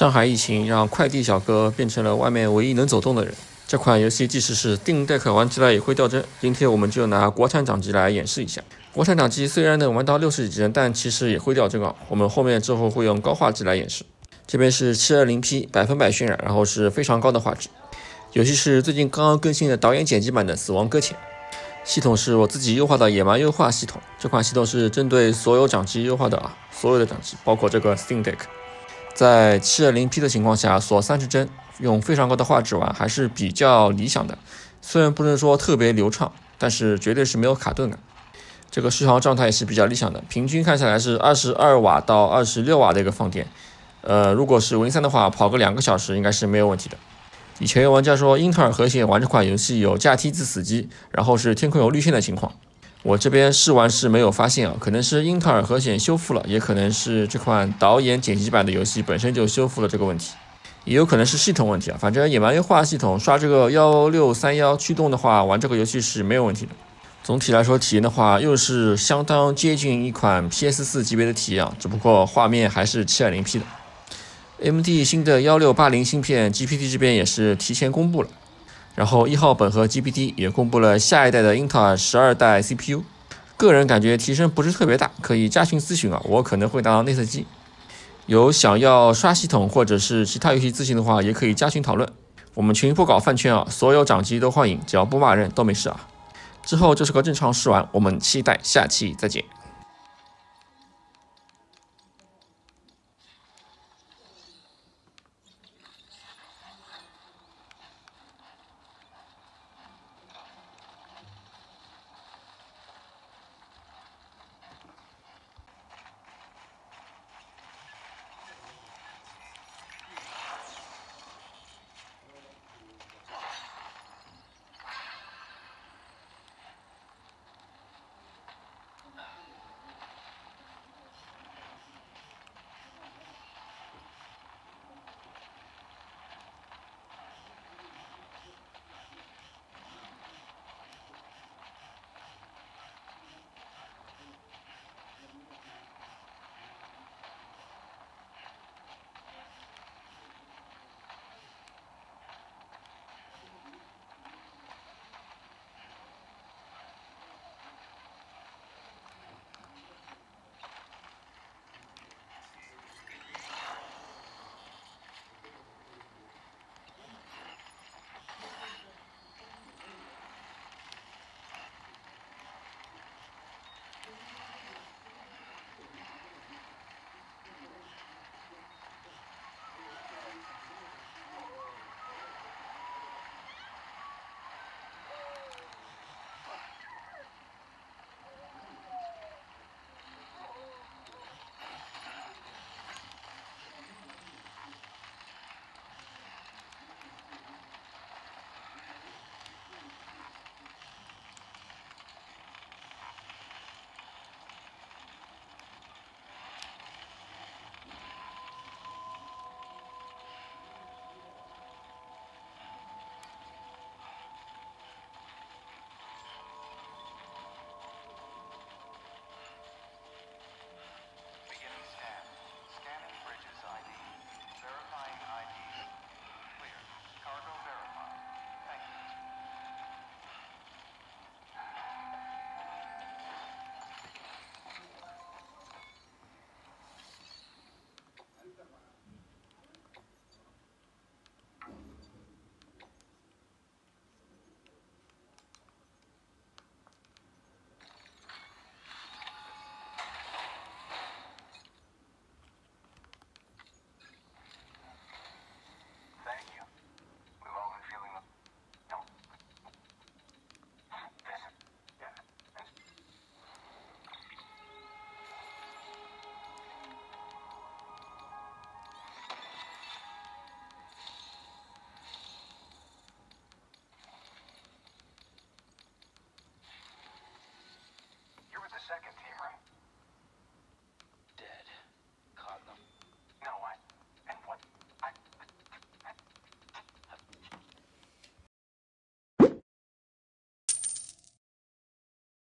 上海疫情让快递小哥变成了外面唯一能走动的人。这款游戏即使是定代可玩起来也会掉帧。今天我们就拿国产掌机来演示一下。国产掌机虽然能玩到六十几帧，但其实也会掉帧啊。我们后面之后会用高画质来演示。这边是 720P 百分百渲染，然后是非常高的画质。游戏是最近刚刚更新的导演剪辑版的《死亡搁浅》。系统是我自己优化的野蛮优化系统。这款系统是针对所有掌机优化的啊，所有的掌机，包括这个 Steam Deck。在 720P 的情况下，锁三十帧，用非常高的画质玩还是比较理想的。虽然不能说特别流畅，但是绝对是没有卡顿感。这个续航状态也是比较理想的，平均看下来是二十二瓦到二十六瓦的一个放电。呃，如果是 Win 三的话，跑个两个小时应该是没有问题的。以前有玩家说英特尔核显玩这款游戏有架梯子死机，然后是天空有绿线的情况。我这边试玩是没有发现啊，可能是英特尔核显修复了，也可能是这款导演剪辑版的游戏本身就修复了这个问题，也有可能是系统问题啊。反正野蛮优化系统刷这个幺六三幺驱动的话，玩这个游戏是没有问题的。总体来说，体验的话又是相当接近一款 PS 四级别的体验啊，只不过画面还是七二零 P 的。MD 新的幺六八零芯片 GPT 这边也是提前公布了，然后一号本和 GPT 也公布了下一代的英特尔十二代 CPU，个人感觉提升不是特别大，可以加群咨询啊，我可能会拿内测机。有想要刷系统或者是其他游戏咨询的话，也可以加群讨论。我们群不搞饭圈啊，所有掌机都欢迎，只要不骂人都没事啊。之后就是个正常试玩，我们期待下期再见。